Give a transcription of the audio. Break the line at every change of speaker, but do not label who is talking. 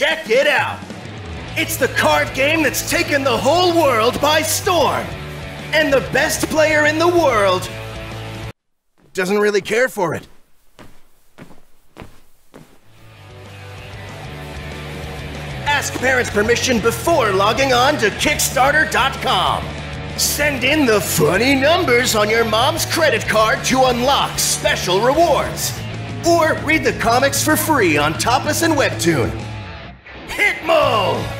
Check it out! It's the card game that's taken the whole world by storm! And the best player in the world doesn't really care for it. Ask parents' permission before logging on to Kickstarter.com. Send in the funny numbers on your mom's credit card to unlock special rewards. Or read the comics for free on Tapas and Webtoon. Hitmal!